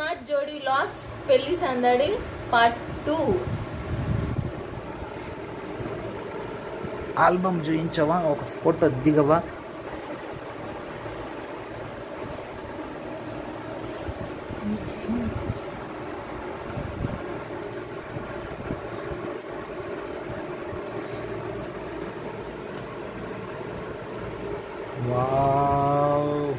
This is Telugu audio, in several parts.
స్మార్ట్ జోడీ లాగ్స్ పెళ్ళి సందడి పార్ట్ టూ ఆల్బమ్ చూయించవా? ఒక ఫోటో దిగవా వావ్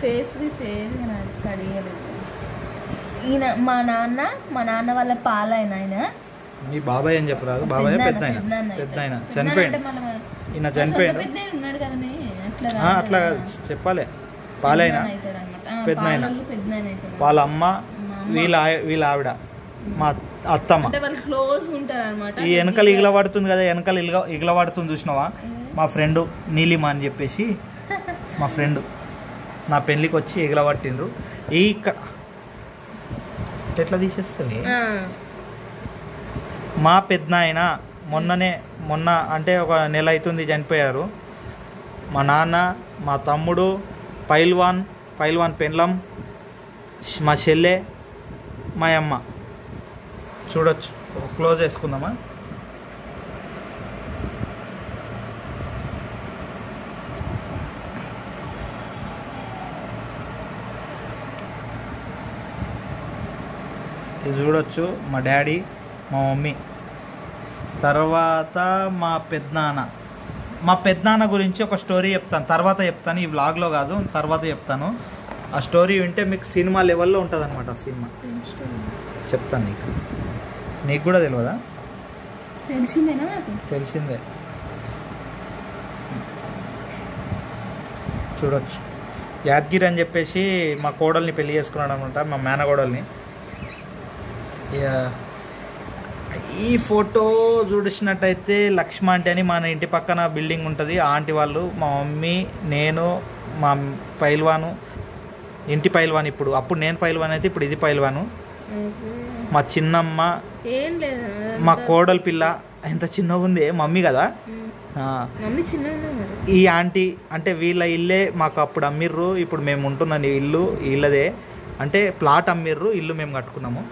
ఫేస్ వి సేమ్ కడిగలేదు ఈయన మా నాన్న మా నాన్న వాళ్ళ పాలైన ఆయన. మీ బాబాయ్ అని చెప్పరాదు. బాబాయ్ పెద్ద ఆయన పెద్ద ఆయన చనిపోయింది ఈయన కదనే అట్లా చెప్పాలి. పాలైన. పెద్ద అవుతాడు వాళ్ళ అమ్మ. వీళ్ళ వీళ్ళ ఆవిడ. మా అత్తమ్మ. క్లోజ్ ఉంటారు ఈ వెనకలు ఇగల పడుతుంది కదా వెనకలు ఇగల ఇగల పడుతుంది చూసినావా మా ఫ్రెండ్ నీలిమ అని చెప్పేసి మా ఫ్రెండ్ నా పెళ్ళికి వచ్చి ఎగల పట్టిండ్రు ఈ ఎట్లా తీసేస్తుంది మా పెద్దనాయన మొన్ననే మొన్న అంటే ఒక నెల అవుతుంది చనిపోయారు. మా నాన్న మా తమ్ముడు పైల్వాన్ పైల్వాన్ పెండ్లం మా చెల్లె మా అమ్మ. చూడొచ్చు. ఒక క్లోజ్ వేసుకుందామా? ఇది చూడొచ్చు. మా డాడీ మా మమ్మీ. తర్వాత మా పెద్దనాన్న. మా పెద్దనాన్న గురించి ఒక స్టోరీ చెప్తాను. తర్వాత చెప్తాను. ఈ వ్లాగ్లో కాదు తర్వాత చెప్తాను. ఆ స్టోరీ వింటే మీకు సినిమా లెవెల్లో ఉంటుంది అనమాట ఆ సినిమా. చెప్తాను నీకు. నీకు కూడా తెలియదా తెలిసిందేనా తెలిసిందే. చూడొచ్చు. యాదగిరి అని చెప్పేసి మా కోడల్ని పెళ్ళి చేసుకున్నాడు అనమాట మా మేనకోడల్ని. ఇక ఈ ఫోటో చూసినట్టయితే లక్ష్మ ఆంటీ అని మన ఇంటి పక్కన బిల్డింగ్ ఉంటుంది. ఆ ఆంటీ వాళ్ళు మా మమ్మీ నేను మా పైల్వాను ఇంటి పైల్వాన్ ఇప్పుడు. అప్పుడు నేను పైల్వాన్ అయితే ఇప్పుడు ఇది పైల్వాను. మా చిన్నమ్మ మా కోడలి పిల్ల ఎంత చిన్నగా ఉంది మమ్మీ కదా. ఈ ఆంటీ అంటే వీళ్ళ ఇల్లే మాకు అప్పుడు అమ్మిర్రు ఇప్పుడు మేము ఉంటున్న ఈ ఇల్లు వీళ్ళదే అంటే ప్లాట్ అమ్మిర్రు ఇల్లు మేము కట్టుకున్నాము.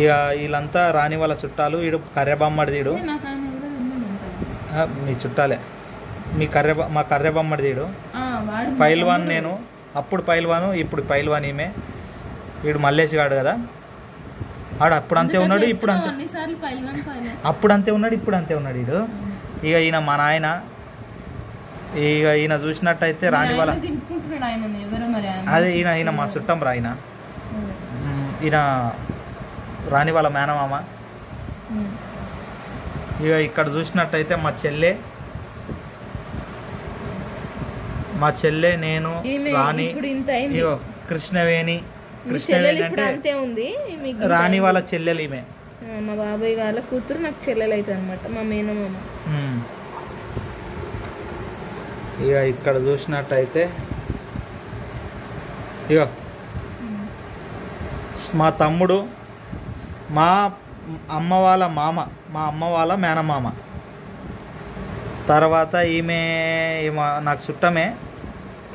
ఇక వీళ్ళంతా రాని వాళ్ళ చుట్టాలు వీడు కర్రెబొమ్మడి తీడు. మీ చుట్టాలే. మీ కర్రె మా కర్రెబొమ్మడి తీడు. పైల్వాన్. నేను. అప్పుడు పైల్వాను ఇప్పుడు పైల్వాన్ ఈమె. వీడు మల్లేష్ గాడు కదా. ఆడు అప్పుడు అంతే ఉన్నాడు ఇప్పుడు అంతే. అప్పుడు అంతే ఉన్నాడు ఇప్పుడు అంతే ఉన్నాడు వీడు ఇక ఈయన మా నాయన. ఇక ఈయన చూసినట్టయితే రాని వాళ్ళ. అదే ఈయన ఈయన మా చుట్టం రా ఈయన. ఉమ్, ఈయన రాని వాళ్ళ మేనమామ. ఇక ఇక్కడ చూసినట్టయితే మా చెల్లె మా చెల్లె నేను రాణి ఇగో కృష్ణవేణి. కృష్ణవేణి అంటే అంతే ఉంది? రాణి. వాళ్ళ చెల్లెలు ఈమె. మా బాబాయ్ వాళ్ళ కూతురు నాకు చెల్లెలు అవుతుంది అనమాట మా మేనమామ. ఇక ఇక్కడ చూసినట్టయితే ఇక మా తమ్ముడు మా అమ్మ వాళ్ళ మామ మా అమ్మ వాళ్ళ మేనమామ. తర్వాత ఈమె ఈమె నాకు చుట్టమే.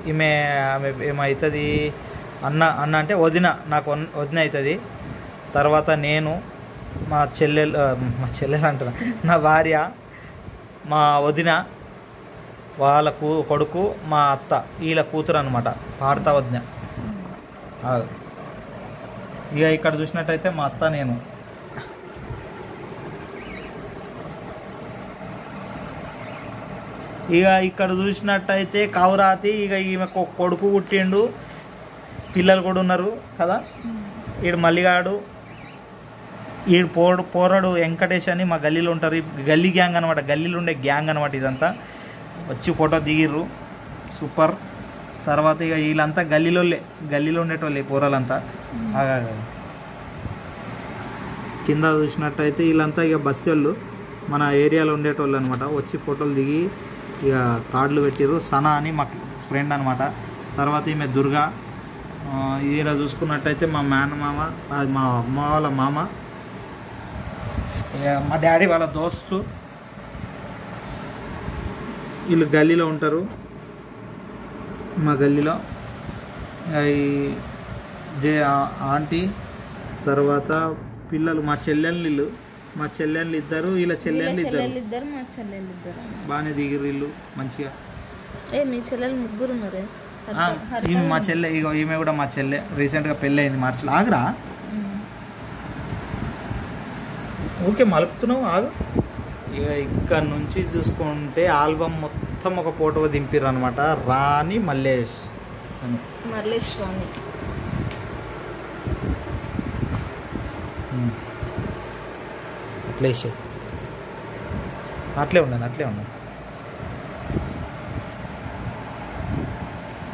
ఈమె ఆమె ఏమవుతుంది అన్న అన్న అంటే వదిన నాకు వన్- వదిన అవుతుంది తర్వాత నేను మా చెల్లెలు మా చెల్లెలు అంటున్నా. నా భార్య మా వదిన వాళ్ళ కూ కొడుకు మా అత్త వీళ్ళ కూతురు అనమాట పాడతా వదిన. ఇక ఇక్కడ చూసినట్టయితే మా అత్త నేను. ఇక ఇక్కడ చూసినట్టయితే కౌరాతి ఇక ఈమెకు కొడుకు పుట్టిండు. పిల్లలు కూడా ఉన్నారు కదా. ఈడు మల్లిగాడు. ఈడు పోడు పోరడు వెంకటేష్ అని మా గల్లీలో ఉంటారు. గల్లీ గ్యాంగ్ అనమాట గల్లీలో ఉండే గ్యాంగ్ అనమాట ఇదంతా. వచ్చి ఫోటో దిగిర్రు. సూపర్. తర్వాత ఇక వీళ్ళంతా గల్లీలోళ్ళే గల్లీలో ఉండేటోళ్ళే పోరాలంతా. ఆగా కింద చూసినట్టయితే వీళ్ళంతా ఇక బస్తీ వాళ్ళు మన ఏరియాలో ఉండేటోళ్ళు అనమాట వచ్చి ఫోటోలు దిగి ఇక కార్డులు పెట్టిర్రు. సనా అని మా ఫ్రెండ్ అనమాట తర్వాత ఈమె దుర్గా. ఈడ చూసుకున్నట్టయితే మా మేనమామ మా అమ్మ వాళ్ళ మామ. ఇక మా డాడీ వాళ్ళ దోస్తు. వీళ్ళు గల్లీలో ఉంటారు. మా గల్లీలో. ఈ జే ఆంటీ తర్వాత పిల్లలు మా చెల్లెళ్ళు మా చెల్లెళ్ళు ఇద్దరు వీళ్ళ చెల్లెళ్ళు ఇద్దరు. మా చెల్లెలు ఇద్దరు బాగానే దిగిరు వీళ్ళు మంచిగా. ఏ మీ చెల్లెలు ముగ్గురు ఉన్నారే? ఈమె మా చెల్లె ఇగో ఈమె కూడా మా చెల్లె రీసెంట్గా పెళ్ళి అయింది మార్చిలో. ఆగురా. ఊరికే మలుపుతున్నావు ఆగు. ఇక ఇక్కడ నుంచి చూసుకుంటే ఆల్బమ్ మొత్తం ఒక ఫోటో దింపిర్రు అనమాట రాణి మల్లేష్ అని. మల్లేష్ రాణి. అట్లే. అట్లే ఉండండి అట్లే ఉండండి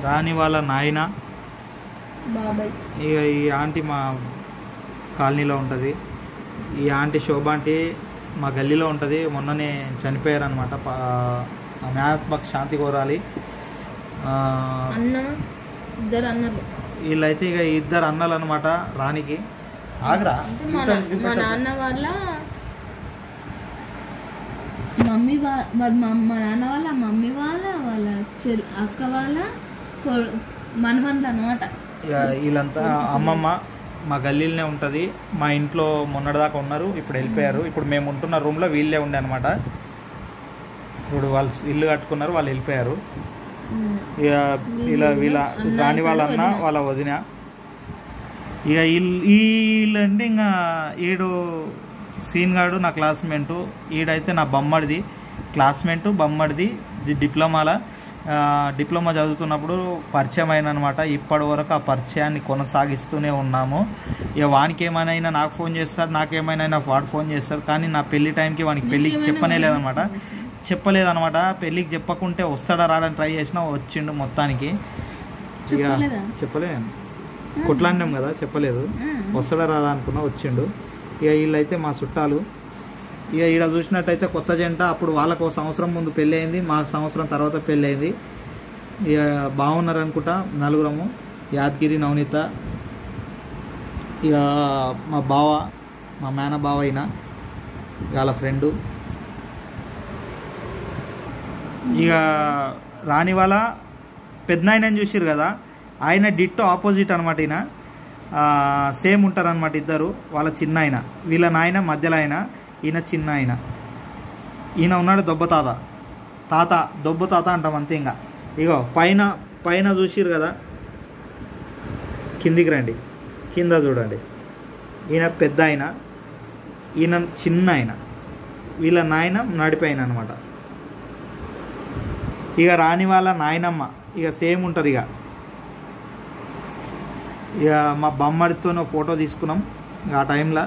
రాణి వాళ్ళ నాయన. ఇక ఈ ఆంటీ మా కాలనీలో ఉంటుంది. ఈ ఆంటీ శోభ ఆంటీ మా గల్లీలో ఉంటుంది. మొన్ననే చనిపోయారనమాట జ్ఞానాత్మక శాంతి కోరాలి. అన్న ఇద్దరు అన్నలు. వీళ్ళైతే ఇక ఇద్దరు అన్నలు అనమాట రాణికి. ఆగ్రా. మా నాన్న వాళ్ళ మమ్మీ వా మరి మా నాన్న వాళ్ళ మమ్మీ వాళ్ళ వాళ్ళ చెల్ అక్క వాళ్ళ మనమన్లు అనమాట ఇక వీళ్ళంతా అమ్మమ్మ మా గల్లీలోనే ఉంటుంది. మా ఇంట్లో మొన్నటిదాకా ఉన్నారు ఇప్పుడు వెళ్ళిపోయారు. ఇప్పుడు మేము ఉంటున్న రూమ్లో వీళ్ళే ఉండే అనమాట ఇప్పుడు వాళ్ళు ఇల్లు కట్టుకున్నారు వాళ్ళు వెళ్ళిపోయారు. ఇక ఇలా వీళ్ళ రాని వాళ్ళ ఇక్కడ అన్న వదిన. వాళ్ళ వదిన. ఇక వీళ్ళు వీళ్ళంటే ఇంకా ఈడు సీన్ గాడు నా క్లాస్మేటు ఈడైతే నా బొమ్మడిది. క్లాస్మేటు బొమ్మడిది డిప్లొమాల. డిప్లొమా చదువుతున్నప్పుడు పరిచయం అయిన అనమాట ఇప్పటి వరకు ఆ పరిచయాన్ని కొనసాగిస్తూనే ఉన్నాము. ఇక వానికి ఏమైనా నాకు ఫోన్ చేస్తారు నాకేమైనా వాడు ఫోన్ చేస్తారు కానీ నా పెళ్ళి టైంకి వానికి పెళ్ళికి చెప్పనే లేదనమాట చెప్పలేదన్నమాట. పెళ్ళికి చెప్పకుంటే వస్తాడా రాడని ట్రై చేసినా వచ్చిండు మొత్తానికి. ఇక చెప్పలేదా? చెప్పలే కొట్లాడినాం కదా చెప్పలేదు. వస్తాడా రాదా అనుకున్నా వచ్చిండు. ఇక వీళ్ళైతే మా చుట్టాలు. ఇక ఈడ చూసినట్టయితే కొత్త జంట అప్పుడు వాళ్ళకు ఒక సంవత్సరం ముందు పెళ్ళి అయింది మాకు సంవత్సరం తర్వాత పెళ్ళి అయింది. ఇక బాగున్నారు అనుకుంటా నలుగురము. యాదగిరి నవనీత. ఇక మా బావ మా మేన బావ అయిన వాళ్ళ ఫ్రెండు. ఇక రాని వాళ్ళ పెద్దనాయనని చూసిరు కదా ఆయన డిట్టో ఆపోజిట్ అనమాట ఈయన. సేమ్ ఉంటారు అనమాట ఇద్దరు వాళ్ళ చిన్న ఆయన వీళ్ళ నాయన మధ్యలో ఆయన ఈయన చిన్న ఆయన ఈయన ఉన్నాడు దొబ్బ తాత. తాత దొబ్బ తాత అంటాం అంతే ఇంకా ఇగో పైన పైన చూసిరు కదా కిందికి రండి. కింద చూడండి. ఈయన పెద్ద ఆయన ఈయన చిన్న ఆయన వీళ్ళ నాయన నడిపోయిన అనమాట ఇక రాని వాళ్ళ నాయనమ్మ ఇక సేమ్ ఉంటారు ఇక. ఇక మా బొమ్మడితో ఫోటో తీసుకున్నాం ఆ టైంలో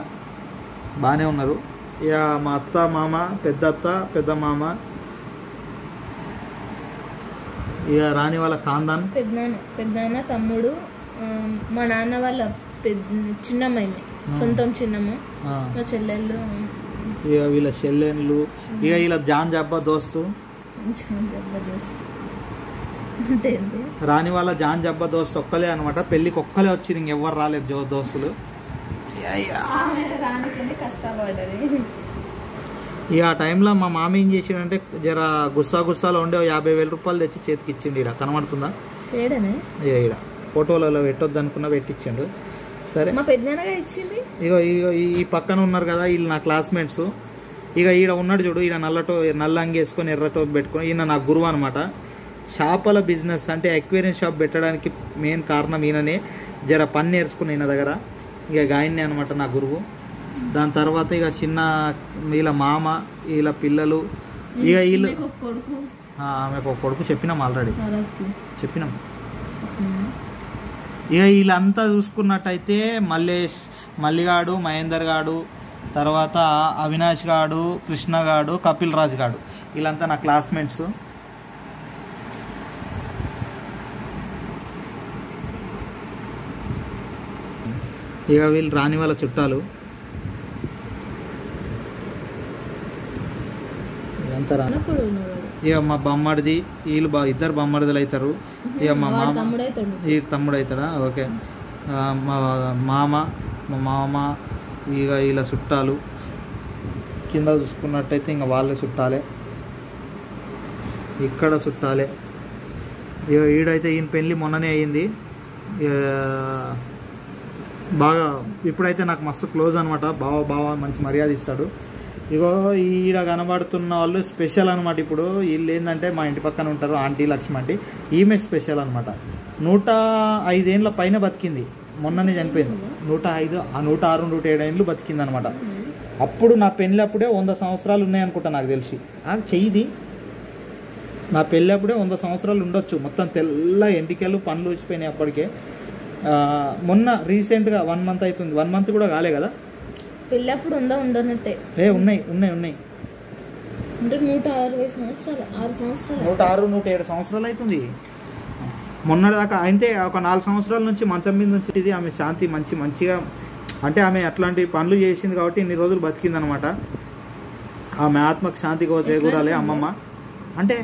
బాగానే ఉన్నారు. ఇక మా అత్త మామ పెద్ద అత్త పెద్ద మామ ఇక రాని వాళ్ళ కాందాన్. పెద్దనాన్న పెద్దనాన్న తమ్ముడు మా నాన్న వాళ్ళ పెద్ద చిన్నమ్మాయి సొంతం చిన్నమ్మ మా చెల్లెళ్ళు. ఇక వీళ్ళ చెల్లెళ్ళు ఇక వీళ్ళ జాన్ జబ్బా దోస్తు. జబర్దస్త్. అంటే? రాని వాళ్ళ జాన్ జబ్బా దోస్తు ఒక్కలే అనమాట పెళ్ళికి ఒక్కలే వచ్చి ఇంకెవ్వరు రాలేదు జో దోస్తులు. రానికంటే ఇక ఆ టైంలో మా మామ ఏం చేసిండంటే జర గుస్సా గుస్సాలో ఉండే యాభై వేల రూపాయలు తెచ్చి చేతికి ఇచ్చిండు ఇక్కడ కనబడుతుందా? ఇక్కడ ఫోటోలలో పెట్టొద్దు అనుకున్నా పెట్టించిండు సరే. మా ఇచ్చింది? ఇగో ఇగో ఈ- ఈ పక్కన ఉన్నారు కదా వీళ్ళు నా క్లాస్మేట్స్. ఇక ఈడ ఉన్నాడు చూడు ఈయన నల్లటో నల్ల అంగి వేసుకొని ఎర్ర టోప్ పెట్టుకొని ఈయన నా గురువు అనమాట చేపల బిజినెస్ అంటే అక్వేరియం షాప్ పెట్టడానికి మెయిన్ కారణం ఈయననే. జర పని నేర్చుకుని ఈయన దగ్గర. ఇక గాయన్ని అనమాట నా గురువు. దాని తర్వాత ఇక చిన్న వీళ్ళ మామ వీళ్ళ పిల్లలు. ఇక వీళ్ళు ఈమెకు ఒక కొడుకు చెప్పినాం ఆల్రెడీ. చెప్పినాం. ఇక వీళ్ళంతా చూసుకున్నట్టయితే మల్లేష్ మల్లిగాడు మహేందర్ గాడు తర్వాత అవినాష్ గాడు కృష్ణ గాడు కపిల్ రాజ్ గాడు. వీళ్ళంతా నా క్లాస్మేట్స్ ఇక వీళ్ళు రాని వాళ్ళ చుట్టాలు. రా. ఇక మా బొమ్మడిది వీళ్ళు బా ఇద్దరు బొమ్మడిదలు అవుతారు ఇక మా మామ ఈ తమ్ముడు అవుతాడా ఓకే మా మామ మా మామ ఇక ఇలా చుట్టాలు కింద చూసుకున్నట్టయితే ఇంకా వాళ్ళే చుట్టాలే. ఇక్కడ చుట్టాలే. ఇక ఈడైతే ఈయన పెళ్ళి మొన్ననే అయ్యింది. బాగా ఇప్పుడైతే నాకు మస్తు క్లోజ్ అనమాట బావ బావ మంచి మర్యాద ఇస్తాడు. ఇగో ఈడ కనబడుతున్న వాళ్ళు స్పెషల్ అనమాట ఇప్పుడు. వీళ్ళు ఏంటంటే మా ఇంటి పక్కన ఉంటారు ఆంటీ లక్ష్మి ఆంటీ. ఈమె స్పెషల్ అనమాట నూట ఐదేళ్ళ పైన బతికింది. మొన్ననే చనిపోయింది. నూట ఐదు ఆ నూట ఆరు నూట ఏడు ఏళ్ళు బతికింది అనమాట అప్పుడు నా పెళ్ళి అప్పుడే వంద సంవత్సరాలు ఉన్నాయనుకుంటా నాకు తెలిసి. ఆ చెయ్యిది. నా పెళ్ళి అప్పుడే వంద సంవత్సరాలు ఉండొచ్చు. మొత్తం తెల్ల ఎంటికలు పండ్లు వచ్చిపోయినాయి అప్పటికే. మొన్న రీసెంట్గా వన్ మంత్ అవుతుంది వన్ మంత్ కూడా కాలే కదా? పెళ్ళప్పుడు ఉందా ఉండనట్టే? ఏ ఉన్నాయి ఉన్నాయి ఉన్నాయి. అంటే నూట అరవై సంవత్సరాలు ఆరు సంవత్సరాలు. నూట ఆరు నూట ఏడు సంవత్సరాలు అవుతుంది మొన్నటిదాకా అయితే ఒక నాలుగు సంవత్సరాల నుంచి మంచం మీద నుంచి ఇది ఆమె శాంతి మంచి మంచిగా అంటే ఆమె అట్లాంటి పనులు చేసింది కాబట్టి ఇన్ని రోజులు బతికిందనమాట. ఆమె ఆత్మకు శాంతి చేకూరాలి అమ్మమ్మ. అంటే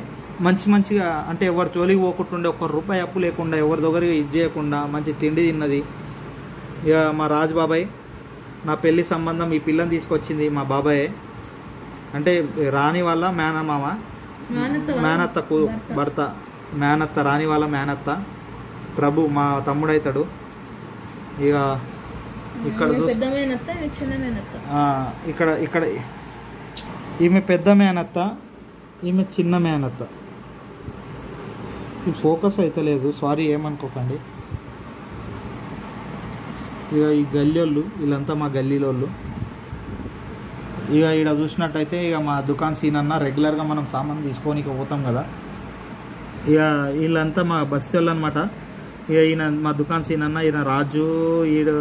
మంచి మంచిగా అంటే ఎవరు జోలికి పోకుంటుండే ఒక్క రూపాయి అప్పు లేకుండా ఎవరి దగ్గర ఇది చేయకుండా మంచి తిండి తిన్నది. ఇక మా రాజు బాబాయ్ నా పెళ్ళి సంబంధం ఈ పిల్లని తీసుకొచ్చింది మా బాబాయే. అంటే రాణి వాళ్ళ మేనమామ. మేనత్త భర్త. మేనత్త రాని వాళ్ళ మేనత్త. ప్రభు మా తమ్ముడైతాడు. ఇక ఇక్కడ ఇక్కడ ఇక్కడ ఈమె పెద్ద మేనత్త ఈమె చిన్న మేనత్త. ఈ ఫోకస్ అయితే లేదు సారీ ఏమనుకోకండి. ఇక ఈ గల్లీళ్ళు వీళ్ళంతా మా గల్లీలోళ్ళు. ఇక ఇక్కడ చూసినట్టయితే ఇక మా దుకాన్ సీన్ అన్న రెగ్యులర్గా మనం సామాన్ తీసుకోనికి పోతాం కదా. ఇక వీళ్ళంతా మా బస్తీ వాళ్ళు అనమాట ఇక ఈయన మా దుకాన్స్ సీన్ ఈయన రాజు ఈడు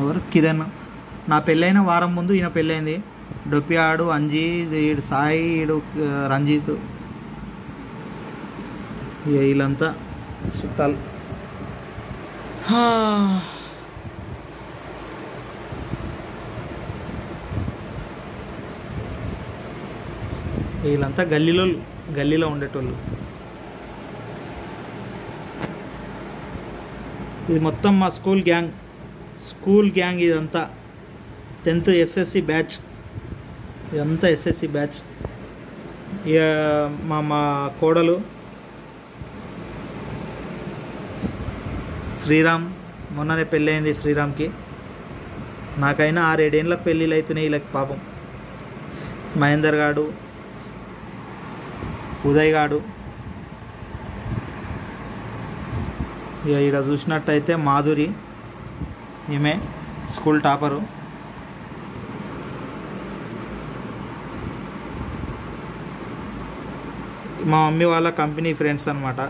ఎవరు? కిరణ్. నా పెళ్ళైన వారం ముందు ఈయన పెళ్ళైంది. డొప్పియాడు అంజీ ఈడు సాయి ఈడు రంజిత్. ఇక వీళ్ళంతా చుట్టాలు వీళ్ళంతా గల్లీలో గల్లీలో ఉండేటోళ్ళు. ఇది మొత్తం మా స్కూల్ గ్యాంగ్. స్కూల్ గ్యాంగ్ ఇదంతా. Tenth SSC batch. ఇదంతా ఎస్ఎస్సి బ్యాచ్. ఇక మా మా కోడలు. శ్రీరామ్. మొన్ననే పెళ్ళయింది శ్రీరామ్కి. నాకైనా ఆరేడేళ్ళకి పెళ్ళిళ్ళు అవుతున్నాయి వీళ్ళకి పాపం. మహేందర్ గాడు ఉదయ్ గాడు ఇక ఇక్కడ చూసినట్టయితే మాధురి ఈమె స్కూల్ టాపరు. మా మమ్మీ వాళ్ళ కంపెనీ ఫ్రెండ్స్ అనమాట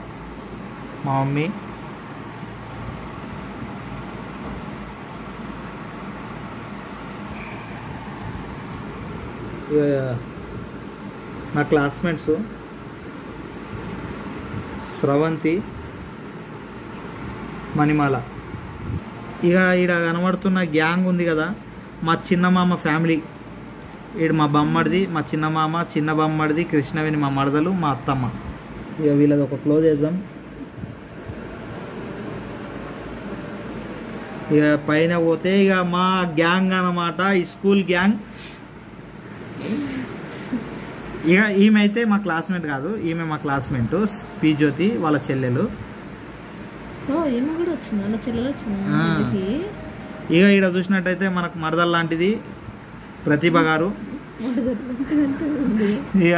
మా మమ్మీ. ఇక నా క్లాస్మేట్స్. స్రవంతి మణిమాల. ఇక ఈడ కనబడుతున్న గ్యాంగ్ ఉంది కదా మా చిన్న మామ ఫ్యామిలీ. ఈడు మా బమ్మడిది మా చిన్న మామ చిన్న బమ్మడిది కృష్ణవేణి మా మరదలు మా అత్తమ్మ. ఇక వీళ్ళది ఒక క్లోజ్ చేద్దాం. ఇక పైన పోతే ఇక మా గ్యాంగ్ అన్నమాట ఈ స్కూల్ గ్యాంగ్. ఇక ఈమె అయితే మా క్లాస్మేట్ కాదు ఈమె మా క్లాస్మేట్ పి జ్యోతి వాళ్ళ చెల్లెలు. ఇక ఇక్కడ చూసినట్టయితే మనకు మరదల్ లాంటిది ప్రతిభ గారు. ఇక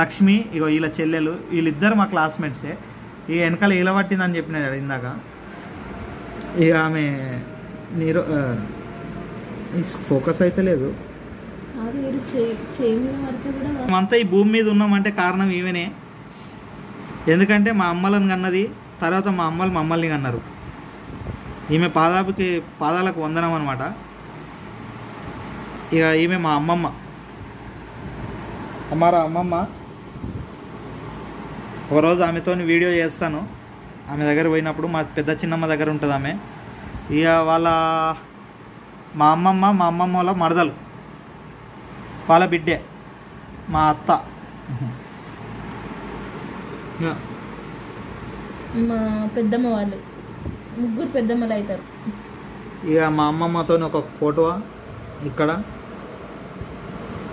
లక్ష్మి ఇక వీళ్ళ చెల్లెలు వీళ్ళిద్దరు మా క్లాస్మేట్సే. ఇక వెనకాల ఇలా పట్టిందని చెప్పినది కదా ఇందాక. ఇక ఆమె నీరో ఫోకస్ అయితే లేదు. మేమంతా ఈ భూమి మీద ఉన్నామంటే కారణం ఈమెనే. ఎందుకంటే మా అమ్మలను కన్నది తర్వాత మా అమ్మలు మమ్మల్ని కన్నారు. ఈమె పాదాపుకి పాదాలకు వందనం అనమాట ఇక ఈమె మా అమ్మమ్మ. అమ్మారా అమ్మమ్మ? ఒకరోజు ఆమెతో వీడియో చేస్తాను. ఆమె దగ్గర పోయినప్పుడు మా పెద్ద చిన్నమ్మ దగ్గర ఉంటుంది ఆమె. ఇక వాళ్ళ మా అమ్మమ్మ మా అమ్మమ్మ వాళ్ళ మరదలు. వాళ్ళ బిడ్డే మా అత్త. మా పెద్దమ్మ వాళ్ళు. ముగ్గురు పెద్దమ్మలు అవుతారు ఇక మా అమ్మమ్మతో ఒక ఫోటో ఇక్కడ.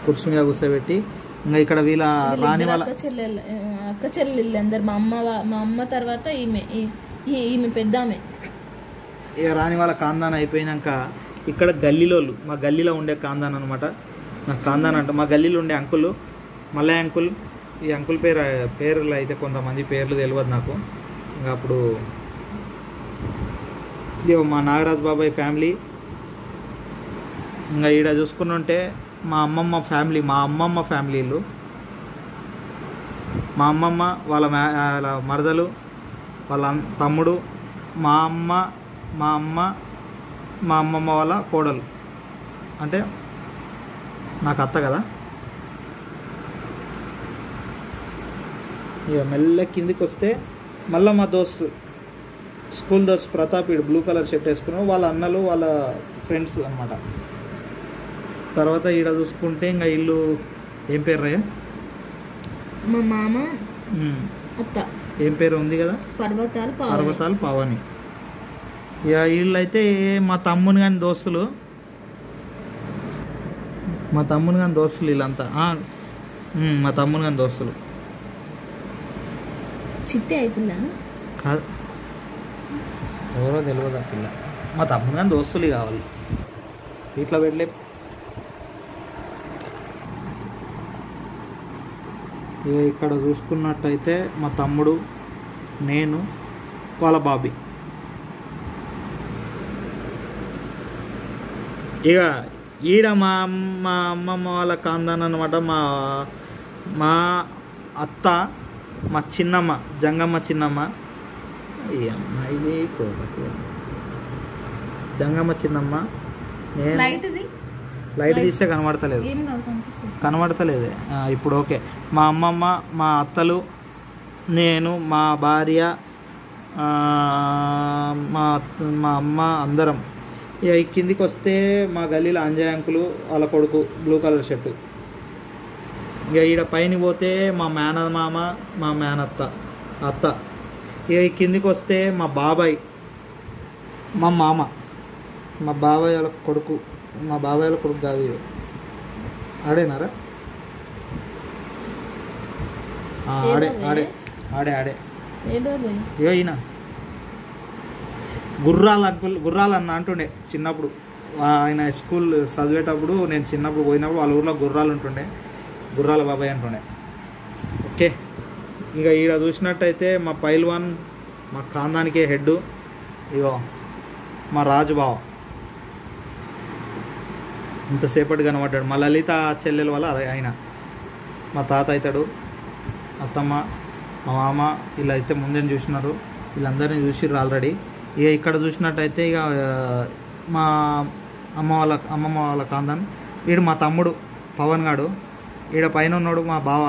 కుర్చీ మీద కూర్చోబెట్టి. ఇంకా ఇక్కడ వీళ్ళ రాని వాళ్ళ అక్క చెల్లెలు ఆ, అక్క చెల్లెళ్ళు అందరు. మా అమ్మ మా అమ్మ తర్వాత ఈమె ఈ- ఈ- ఈమె పెద్ద ఆమె ఇక రాని వాళ్ళ కాందాన్ అయిపోయినాక ఇక్కడ గల్లీలోళ్ళు మా గల్లీలో ఉండే కాందాన్ అనమాట నాకు కాందాన్ అంట. మా గల్లీలో ఉండే అంకుల్ మల్లయ్య అంకుల్ ఈ అంకుల్ పేరు పేర్లు అయితే కొంతమంది పేర్లు తెలియదు నాకు. ఇంకా అప్పుడు మా నాగరాజ్ బాబాయ్ ఫ్యామిలీ. ఇంకా ఈడ చూసుకుంటుంటే మా అమ్మమ్మ ఫ్యామిలీ మా అమ్మమ్మ ఫ్యామిలీలు. మా అమ్మమ్మ వాళ్ళ మ్యా వాళ్ళ మరదలు వాళ్ళ తమ్ముడు మా అమ్మ మా అమ్మ మా అమ్మమ్మ వాళ్ళ కోడలు. అంటే నాకు అత్త కదా. ఇక మెల్ల కిందికి వస్తే మళ్ళీ మా దోస్తు స్కూల్ దోస్తు ప్రతాప్ ఇడు బ్లూ కలర్ షర్ట్ వేసుకున్నావు వాళ్ళ అన్నలు వాళ్ళ ఫ్రెండ్స్ అన్నమాట. తర్వాత ఈడ చూసుకుంటే ఇంకా ఇల్లు ఏం పేరు రయ్య మా మామ అత్త. ఏం పేరు ఉంది కదా? పర్వతాలు. పర్వతాలు పవని. ఇక వీళ్ళు అయితే మా తమ్ముని కానీ దోస్తులు మా తమ్ముని కానీ దోస్తులు వీళ్ళంతా. మా తమ్ముని కానీ దోస్తులు. చిట్టి అయిపోయిందా? కాదు. ఎవరో తెలియదు ఆ పిల్ల. మా తమ్ముడు కానీ దోస్తులు కావాలి. ఇట్లా పెట్టలే ఇక ఇక్కడ చూసుకున్నట్టయితే మా తమ్ముడు నేను వాళ్ళ బాబీ. ఇక ఈడ మా అమ్మ- మా అమ్మమ్మ వాళ్ళ కాందాన్ అనమాట మా మా అత్త మా చిన్నమ్మ జంగమ్మ చిన్నమ్మ. ఈ అమ్మాయిది ఫోకస్ జంగమ్మ చిన్నమ్మ. నేను లైట్ తీస్తే కనబడతలేదు. కనబడతలేదే. ఇప్పుడు ఓకే. మా అమ్మమ్మ మా అత్తలు నేను మా భార్య మా మా అమ్మ అందరం. ఇక ఈ కిందికి వస్తే మా గల్లీలో అంజయ్ అంకులు వాళ్ళ కొడుకు బ్లూ కలర్ షర్టు ఇక ఈడ పైన పోతే మా మేనమామ మా మేనత్త అత్త. ఇక ఈ కిందికి వస్తే మా బాబాయ్ మా మామ. మా బాబాయ్ వాళ్ళ కొడుకు మా బాబాయ్ వాళ్ళ కొడుకు కాదు. ఆడేనారా? ఆడే? ఆడే ఆడే ఆడే. ఏ ఇగో ఈయన. గుర్రాల అంకుల్ గుర్రాలు అన్న అంటుండే చిన్నప్పుడు. ఆయన స్కూల్ చదివేటప్పుడు నేను చిన్నప్పుడు పోయినప్పుడు వాళ్ళ ఊర్లో గుర్రాలు ఉంటుండే. గుర్రాల బాబాయ్ అంటుండే. ఓకే. ఇంకా ఈడ చూసినట్టయితే మా పైల్వాన్ మా ఖాందానికే హెడ్ ఇగో మా రాజు బావ. ఇంతసేపటి కనబడ్డాడు. మా లలిత చెల్లెల వల్ల అదే ఆయన. మా తాత అవుతాడు అత్తమ్మ మా మామ ఇలా అయితే ముందే చూసినారు. వీళ్ళందరినీ చూసిర్రు ఆల్రెడీ. ఇక ఇక్కడ చూసినట్టయితే ఇక మా అమ్మ వాళ్ళ అమ్మమ్మ వాళ్ళ కాందాన్ వీడు మా తమ్ముడు పవన్ గాడు ఈడ పైన ఉన్నాడు మా బావ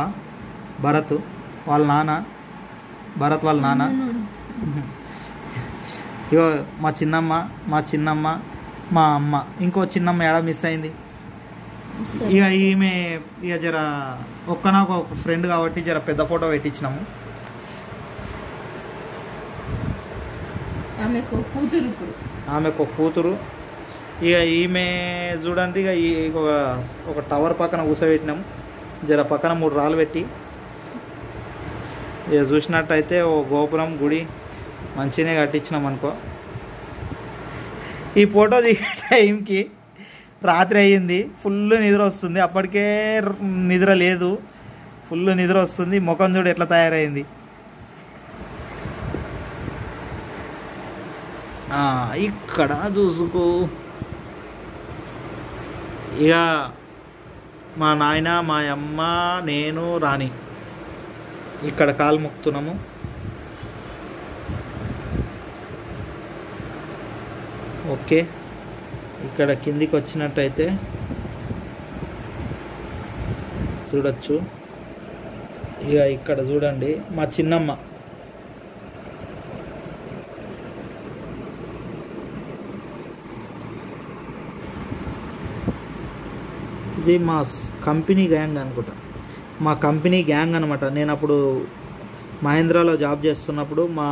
భరత్ వాళ్ళ నాన్న భరత్ వాళ్ళ నాన్న. ఇగో మా చిన్నమ్మ మా చిన్నమ్మ మా అమ్మ ఇంకో చిన్నమ్మ ఎడ మిస్ అయింది. ఇక ఈమె ఇక జర ఒక్కనాకు ఒక ఫ్రెండ్ కాబట్టి జర పెద్ద ఫోటో పెట్టించినాము. ఆమెకు కూతురు ఇప్పుడు. ఆమెకు కూతురు. ఇక ఈమె చూడండి ఇక ఈ ఒక ఒక టవర్ పక్కన కూసబెట్టినాం. జర పక్కన మూడు రాళ్ళు పెట్టి. ఇక చూసినట్టయితే ఓ గోపురం గుడి మంచిగానే కట్టించినాం అనుకో. ఈ ఫోటో దిగే టైంకి రాత్రి అయ్యింది ఫుల్ నిద్ర వస్తుంది. అప్పటికే నిద్ర లేదు ఫుల్ నిద్ర వస్తుంది. ముఖం చూడు ఎట్లా తయారైంది. ఇక్కడ చూసుకో. ఇక మా నాయన మా అమ్మ నేను రాణి. ఇక్కడ కాలు మొక్కుతున్నాము. ఓకే. ఇక్కడ కిందికి వచ్చినట్టయితే చూడొచ్చు. ఇక ఇక్కడ చూడండి మా చిన్నమ్మ. ఇది మా కంపెనీ గ్యాంగ్ అనుకుంటా. మా కంపెనీ గ్యాంగ్ అనమాట నేను అప్పుడు మహేంద్రాలో జాబ్ చేస్తున్నప్పుడు మా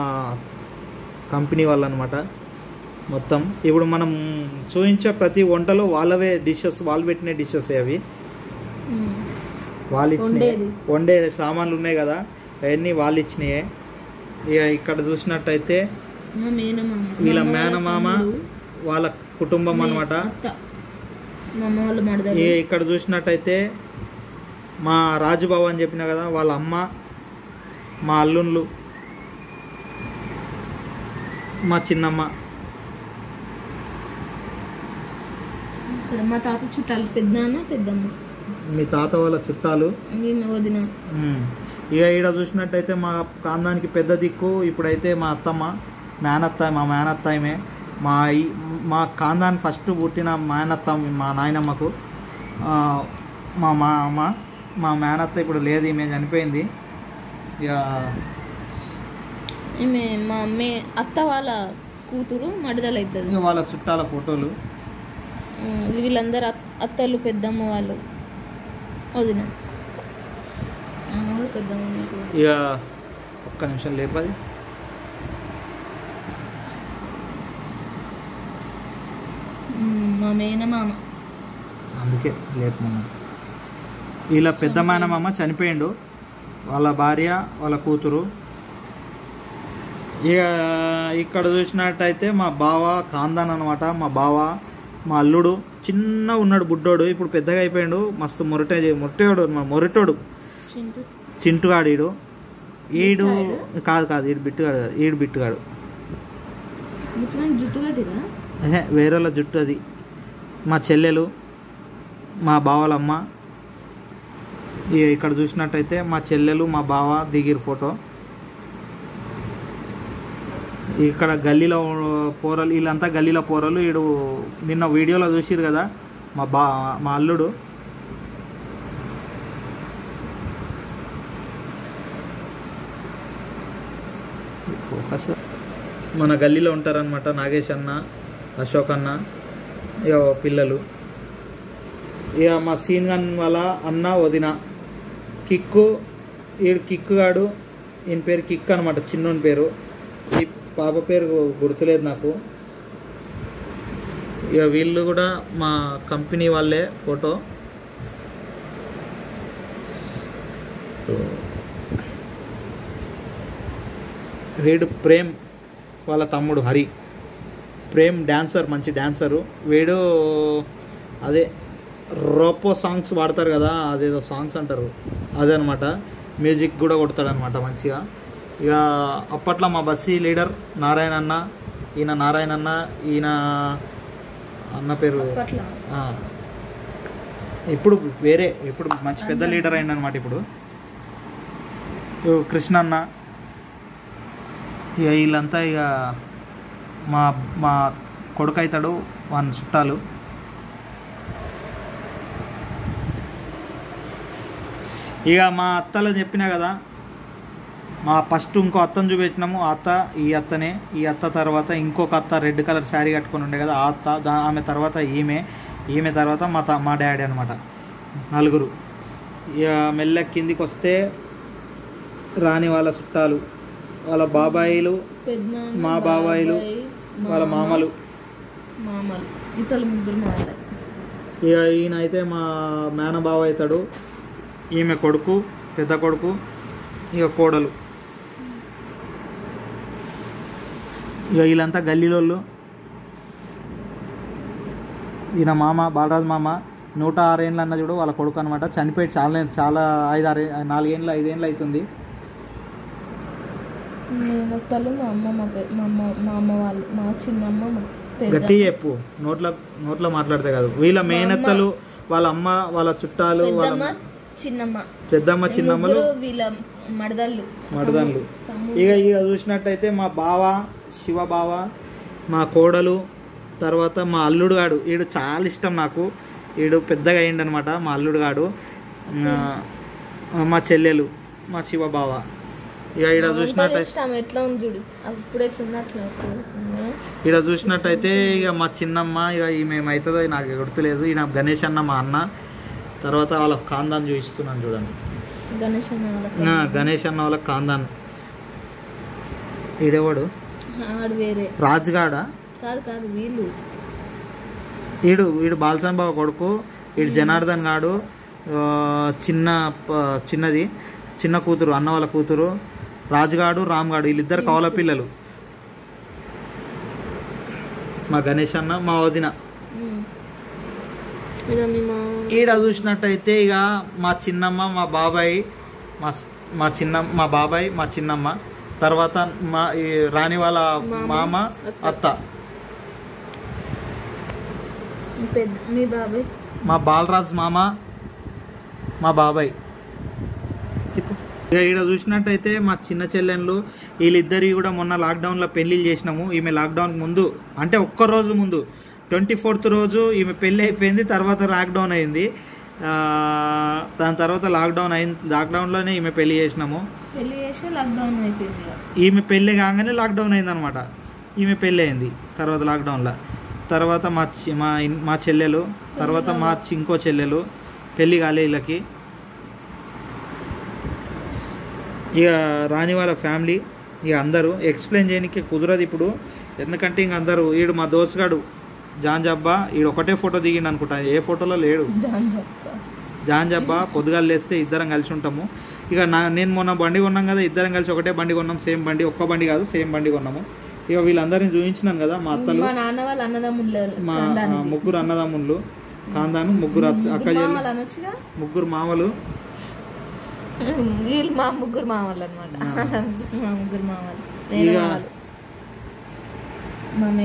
కంపెనీ వాళ్ళు అనమాట మొత్తం ఇప్పుడు మనం చూపించే ప్రతి వంటలో వాళ్ళవే డిషెస్ వాళ్ళు పెట్టిన డిషెస్ అవి. వాళ్ళు ఇచ్చినాయి. వండే సామాన్లు ఉన్నాయి కదా అవన్నీ వాళ్ళు ఇచ్చినాయే ఇక ఇక్కడ చూసినట్టయితే వీళ్ళ మేనమామ వాళ్ళ కుటుంబం అనమాట అత్త మా అమ్మ వాళ్ళ మడదలు ఇక్కడ చూసినట్టయితే మా రాజుబాబు అని చెప్పిన కదా వాళ్ళ అమ్మ మా అల్లుళ్ళు మా చిన్నమ్మ. మా తాత చుట్టాలు పెద్దమ్మ? మీ తాత వాళ్ళ చుట్టాలు. వదిన. ఇక ఈడ చూసినట్టయితే మా కాందానికి పెద్ద దిక్కు ఇప్పుడైతే మా అత్తమ్మ మేనత్త మా మేనత్తాయమే మా మా కాందాన్ని ఫస్ట్ పుట్టిన మేనత్త మా నాయనమ్మకు. ఆ, మా మా అమ్మ మా మేనత్త ఇప్పుడు లేదు ఈమె చనిపోయింది. ఇక ఈమె మా అమ్మే అత్త వాళ్ళ కూతురు మడదలు అవుతుంది ఇక వాళ్ళ చుట్టాల ఫోటోలు. వీళ్ళందరూ అత్- అత్తలు పెద్దమ్మ వాళ్ళు. వదిన. పెద్దమ్మ. ఇక ఒక్క నిమిషం లేపది మా మేనమామ. అందుకే లేపమన్నా వీళ్ళ పెద్ద మేనమామ చనిపోయిండు. వాళ్ళ భార్య వాళ్ళ కూతురు. ఇక ఇక్కడ చూసినట్టయితే మా బావ కాందాన్ అనమాట మా బావ మా అల్లుడు. చిన్న ఉన్నాడు బుడ్డోడు. ఇప్పుడు పెద్దగా అయిపోయాడు. మస్తు మొరటే మొరటోడు మా మొరటోడు. చింటూ. చింటుగాడు ఈడు. ఈడు కాదు కాదు ఈడు బిట్టుగాడు కాదు. ఈడు బిట్టుగాడు. వేరేళ్ళ జుట్టు అది. మా చెల్లెలు మా బావలమ్మ ఇక్కడ చూసినట్టయితే మా చెల్లెలు మా బావ దిగిరు ఫోటో. ఇక్కడ గల్లీలో పోరలు వీళ్ళంతా గల్లీలో పోరలు. వీడు నిన్న వీడియోలో చూసిరు కదా మా బా మా అల్లుడు. ఫోకస్ మన గల్లీలో ఉంటారనమాట నాగేష్ అన్న. అశోక్ అన్న ఇక పిల్లలు. ఇక మా సీన్ గన్ వల్ల అన్న వదిన. కిక్కు ఈడు కిక్కు గాడు ఈయన పేరు కిక్ అనమాట చిన్నోని పేరు. ఈ పాప పేరు గుర్తులేదు నాకు. ఇక వీళ్ళు కూడా మా కంపెనీ వాళ్ళే ఫోటో. వీడు ప్రేమ్ వాళ్ళ తమ్ముడు హరి. ప్రేమ్ డాన్సర్ మంచి డాన్సరు. వీడు అదే రోపో సాంగ్స్ వాడతారు కదా అదేదో సాంగ్స్ అంటారు. అదే అనమాట మ్యూజిక్ కూడా కొడతాడనమాట మంచిగా. ఇక అప్పట్లో మా బస్సీ లీడర్ నారాయణ అన్న ఈయన నారాయణ అన్న ఈయన అన్న పేరు. ఇప్పుడు వేరే ఇప్పుడు మంచి పెద్ద లీడర్ అయింది అనమాట ఇప్పుడు. కృష్ణ అన్న ఇక వీళ్ళంతా ఇక మా మా కొడుకు అవుతాడు వాని చుట్టాలు. ఇక మా అత్తలో చెప్పినా కదా మా ఫస్ట్ ఇంకో అత్తను చూపెట్టినాము ఆ అత్త ఈ అత్తనే. ఈ అత్త తర్వాత ఇంకొక అత్త రెడ్ కలర్ శారీ కట్టుకొని ఉండే కదా ఆ అత్త దా ఆమె తర్వాత ఈమె. ఈమె తర్వాత మా త మా డాడీ అనమాట నలుగురు. ఇక మెల్ల కిందికి వస్తే రాని వాళ్ళ చుట్టాలు వాళ్ళ బాబాయిలు మా బాబాయిలు బాబాయ్, వాళ్ళ మామ, మామలు. మామలు. ఇతరులు ముగ్గురు మామలే. ఇక ఈయన అయితే మా మేనబావ అవుతాడు. ఈమె కొడుకు పెద్ద కొడుకు ఇక కోడలు. ఇక వీళ్ళంతా గల్లీలోళ్ళు. ఈయన మామ బాలరాజు మామ నూట ఆరేళ్ళు అన్న చూడు వాళ్ళ కొడుకు అనమాట చనిపోయి చాలా చాలా ఐదు ఆరు నాలుగేళ్ళు ఐదేళ్ళు అవుతుంది. మేనత్తలు మా అమ్మ మా అమ్మ మా అమ్మ వాళ్ళు మా చిన్నమ్మ గట్టి చెప్పు. నోట్లో నోట్లో మాట్లాడితే కాదు. వీళ్ళ మేనత్తలు వాళ్ళ అమ్మ వాళ్ళ చుట్టాలు వాళ్ళ చిన్నమ్మ. పెద్దమ్మ చిన్నమ్మలు. వీళ్ళ మడదళ్ళు. తమ్ముడు. ఇక ఇక చూసినట్టయితే మా బావ శివ బావ మా కోడలు తర్వాత మా అల్లుడు గాడు. వీడు చాలా ఇష్టం నాకు. వీడు పెద్దగా అయ్యిండనమాట మా అల్లుడు గాడు. మా చెల్లెలు మా శివ బావ. ఇక ఇక్కడ చేస్తాం. ఎట్లా ఉంది చూడు. అప్పుడు. ఇక్కడ చూసినట్టయితే ఇక మా చిన్నమ్మ ఇక ఈమె ఏమవుతుందో నాకు గుర్తులేదు. ఈయన గణేష్ అన్న మా అన్న. తర్వాత వాళ్ళ కాందాన్ చూపిస్తున్నాను చూడండి. గణేష్ అన్న గణేష్ అన్న వాళ్ళ కాందాన్. ఈడెవడు? రాజుగాడా? కాదు కాదు వీళ్ళు. ఈడు వీడు బాలసాన్ బాబు కొడుకు. వీడు జనార్దన్ గాడు. చిన్న చిన్నది. చిన్న కూతురు అన్న వాళ్ళ కూతురు. రాజుగాడు రామ్గాడు వీళ్ళిద్దరు కవల పిల్లలు. మా గణేష్ అన్న మా వదిన. ఉమ్. ఈడ చూసినట్టయితే ఇక మా చిన్నమ్మ మా బాబాయ్ మా మా చిన్న మా బాబాయ్ మా చిన్నమ్మ తర్వాత మా ఈ రాణి వాళ్ళ మామ అత్త. మీ బాబాయ్. మా బాలరాజ్ మామ మా బాబాయ్. తిప్పు. ఇక ఈడ చూసినట్టయితే మా చిన్న చెల్లెళ్ళు వీళ్ళిద్దరి కూడా మొన్న లాక్డౌన్లో పెళ్ళిళ్ళు చేసినాము. ఈమె లాక్డౌన్ ముందు అంటే ఒక్క రోజు ముందు ట్వంటీ ఫోర్త్ రోజు ఈమె పెళ్ళి అయిపోయింది తర్వాత లాక్డౌన్ అయింది. దాని తర్వాత లాక్డౌన్ అయింది లాక్డౌన్లోనే ఈమె పెళ్ళి చేసినాము. పెళ్ళి చేసి లాక్డౌన్ అయిపోయింది. ఈమె పెళ్ళి కాగానే లాక్డౌన్ అయింది అనమాట ఈమె పెళ్ళి అయింది తర్వాత లాక్డౌన్లో తర్వాత మా మా చెల్లెలు తర్వాత మా ఇంకో చెల్లెలు పెళ్ళి కాలే వీళ్ళకి. ఇక రాని వాళ్ళ ఫ్యామిలీ ఇక అందరూ. ఎక్స్ప్లెయిన్ చేయడానికి కుదరదు ఇప్పుడు. ఎందుకంటే ఇంక అందరూ ఈడు మా దోస్తుగాడు జాన్ జబ్బా ఈడు ఒకటే ఫోటో దిగిండు అనుకుంటా. ఏ ఫోటోలో లేడు. జాన్ జబ్బా పొద్దుగాలు లేస్తే ఇద్దరం కలిసి ఉంటాము. ఇక నా నేను మొన్న బండి కొన్నాం కదా ఇద్దరం కలిసి ఒకటే బండి కొన్నాం. సేమ్ బండి ఒక్క బండి కాదు సేమ్ బండి కొన్నాము. ఇక వీళ్ళందరినీ చూపించినాను కదా మా అత్తలు. మా నాన్న వాళ్ళ అన్నదమ్ముళ్ళు మా ముగ్గురు అన్నదమ్ముళ్ళు. కాందాను ముగ్గురు అక్క ముగ్గురు మామలు. వీళ్ళు మా ముగ్గురు మామలు అనమాట మా ముగ్గురు మామలు.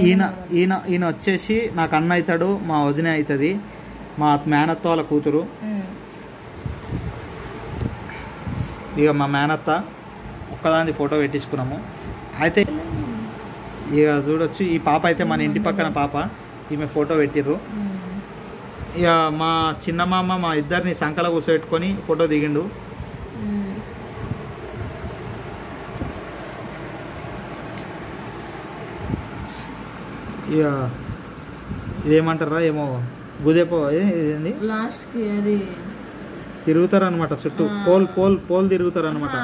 ఈయన. ఈయన ఈయన వచ్చేసి నాకు అన్న అవుతాడు మా వదిన అవుతుంది. మా మేనత్త వాళ్ళ కూతురు. ఇక మా మేనత్త ఒక్కదాని ఫోటో పెట్టించుకున్నాము. అయితే ఇక చూడొచ్చు ఈ పాప అయితే మన ఇంటి పక్కన పాప ఈమె ఫోటో పెట్టిర్రు. ఇక మా చిన్న మామ మా ఇద్దరిని సంకల కూర్చోబెట్టుకొని ఫోటో దిగిండు. ఇక ఇదేమంటారా ఏమో గుదేపో ఏంది లాస్ట్కి అది తిరుగుతారు అనమాట చుట్టూ పోల్ పోల్ పోల్ తిరుగుతారు అనమాట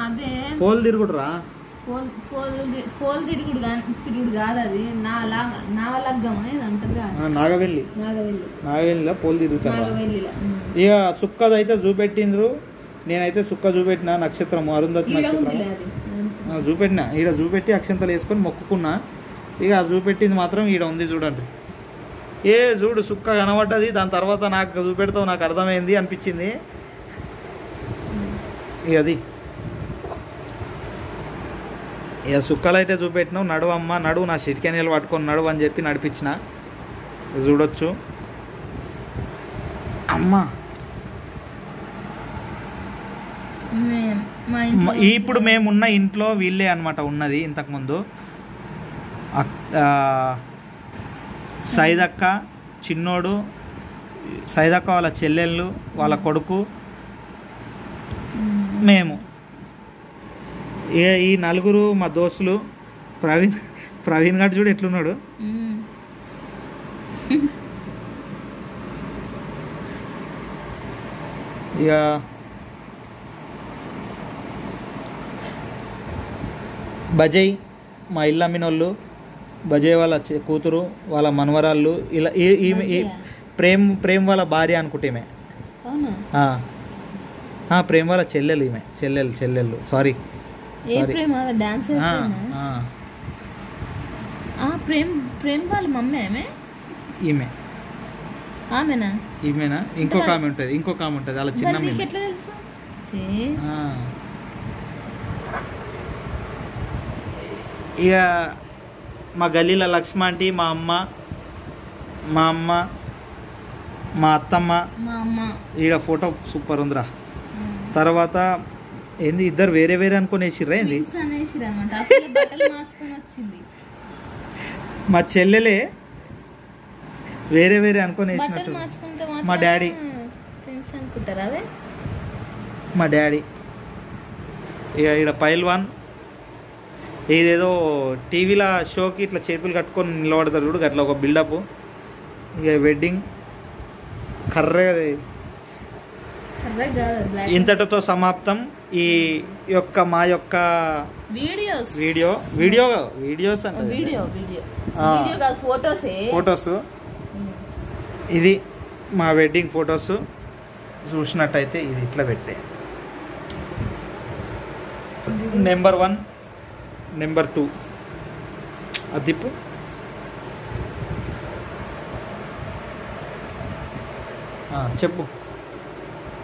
పోల్ తిరుగుడురా? పోల్ పోల్ పోల్ తిరుగుడు తిరుగుడు కాదు అది. నా లాగా నా లగ్గమా ఇది అంటారు నాగవెల్లి. నాగవెల్లి. నాగవెల్లిలో పోల్ తిరుగుతారు. ఇక సుక్కదైతే చూపెట్టిండ్రు. నేనైతే సుక్క చూపెట్టిన నక్షత్రము అరుంధతి నక్షత్రం చూపెట్టిన. ఈడ చూపెట్టి అక్షంతలు వేసుకొని మొక్కుకున్నా. ఇక చూపెట్టింది మాత్రం ఈడ ఉంది చూడండి. ఏ చూడు సుక్క కనబడ్డది దాని తర్వాత నాకు చూపెడతావు నాకు అర్థమైంది అనిపించింది. ఇక అది. ఇక సుక్కలు అయితే చూపెట్టినావు నడువు అమ్మ నడువు నా చిటికెనీళ్ళు పట్టుకొని నడువు అని చెప్పి నడిపించిన. చూడొచ్చు. అమ్మ. ఇప్పుడు మేమున్న ఇంట్లో వీళ్ళే అనమాట ఉన్నది ఇంతకుముందు. సైదక్క చిన్నోడు సైదక్క వాళ్ళ చెల్లెళ్ళు వాళ్ళ కొడుకు. మేము ఏ ఈ నలుగురు మా దోస్తులు ప్రవీణ్ ప్రవీణ్ గారు చూడు ఎట్లున్నాడు. ఇక బజయ్ మా ఇల్లు అమ్మినోళ్ళు బజయ్ వాళ్ళ కూతురు వాళ్ళ మనవరాళ్ళు ఇలా ఈమె? ప్రేమ్ ప్రేమ్ వాళ్ళ భార్య అనుకుంటే ఈమె. ప్రేమ్ వాళ్ళ చెల్లెలు ఈమె. చెల్లెలు చెల్లెళ్ళు. సారీ. ప్రేమ? ప్రేమ? వాళ్ళ మమ్మీ ఆమె? ఈమె. ఆమెనా? ఈమెనా? ఇంకొక ఆమె ఉంటుంది. ఇంకొక ఆమె ఉంటుంది. వాళ్ళ చిన్న నీకు. ఎట్లా తెలుసు. ఇక మా గల్లీల లక్ష్మ ఆంటీ మా అమ్మ మా అమ్మ మా అత్తమ్మ. ఈడ ఫోటో సూపర్ ఉందిరా. తర్వాత ఏంది ఇద్దరు వేరే వేరే అనుకుని వేసిర్రా ఏంది మా చెల్లెలే వేరే వేరే అనుకుని వేసినట్టు మా డాడీ. మా డాడీ. ఇక ఈడ పైల్వాన్ ఇదేదో టీవీలో షోకి ఇట్లా చేతులు కట్టుకొని నిలబడతారు చూడు అట్లా ఒక బిల్డప్ ఇక వెడ్డింగ్ కర్రగా ఇంతటితో సమాప్తం. ఈ యొక్క మా యొక్క వీడియోస్ వీడియో. వీడియో వీడియోస్ అంటే వీడియో ఫోటోసే ఫొటోస్ ఇది మా వెడ్డింగ్ ఫొటోస్ చూసినట్టయితే ఇది ఇట్లా పెట్టే. Number one number two. అదిప్పు చెప్పు.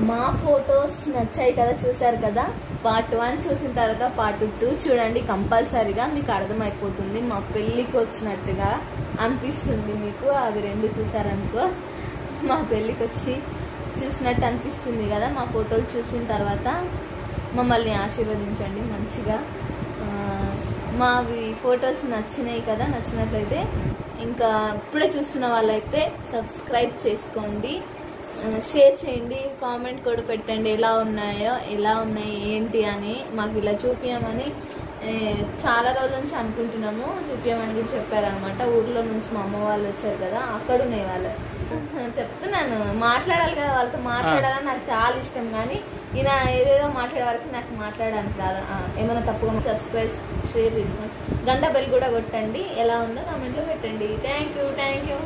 మా ఫొటోస్ నచ్చాయి కదా చూసారు కదా? పార్ట్ వన్ చూసిన తర్వాత పార్ట్ టూ చూడండి కంపల్సరీగా మీకు అర్థమైపోతుంది. మా పెళ్ళికి వచ్చినట్టుగా అనిపిస్తుంది మీకు. అవి రెండు చూసారనుకో మా పెళ్ళికి వచ్చి చూసినట్టు అనిపిస్తుంది కదా. మా ఫోటోలు చూసిన తర్వాత మమ్మల్ని ఆశీర్వదించండి మంచిగా. మావి ఫొటోస్ నచ్చినాయి కదా నచ్చినట్లయితే ఇంకా ఇప్పుడే చూస్తున్న వాళ్ళైతే సబ్స్క్రైబ్ చేసుకోండి. షేర్ చేయండి కామెంట్ కూడా పెట్టండి ఎలా ఉన్నాయో ఎలా ఉన్నాయి ఏంటి అని మాకు ఇలా చూపించమని చాలా రోజుల నుంచి అనుకుంటున్నాము. చూపించమని కూడా చెప్పారనమాట ఊర్లో నుంచి మా అమ్మ వాళ్ళు వచ్చారు కదా అక్కడ ఉన్నాయి వాళ్ళు. చెప్తున్నాను మాట్లాడాలి కదా వాళ్ళతో మాట్లాడాలని నాకు చాలా ఇష్టం కానీ ఈయన ఏదేదో మాట్లాడే వరకు నాకు మాట్లాడడానికి రాదు. ఏమైనా తప్పుగా సబ్స్క్రైబ్ షేర్ చేసుకోండి గంట బెల్ కూడా కొట్టండి. ఎలా ఉందో కామెంట్లో పెట్టండి. Thank you thank you